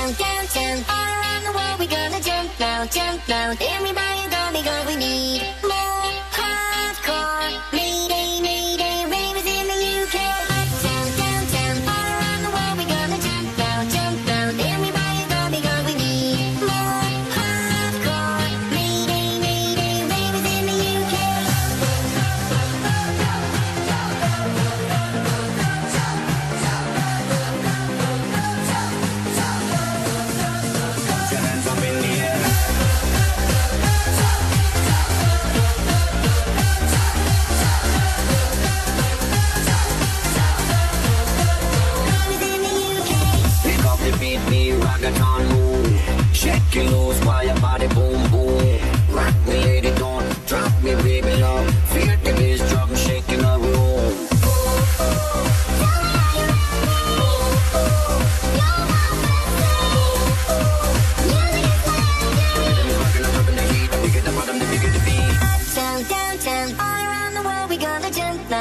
jump, jump, jump. All around the world, we're gonna jump now, jump now. Everybody gonna go with me.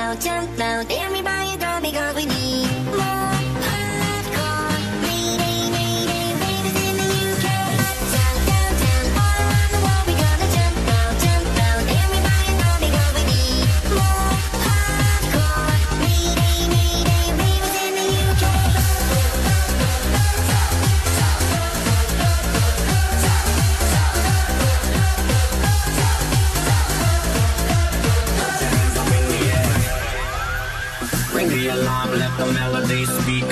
out, jump loud. Everybody drop because we need more. the alarm, let the melody speak.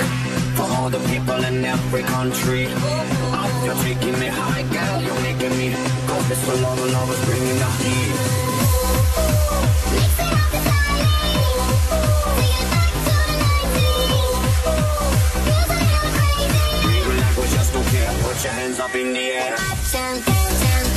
For all the people in every country You're taking me high, girl, you're making me Go. This for love and always bringing the heat. Your hands up in the air.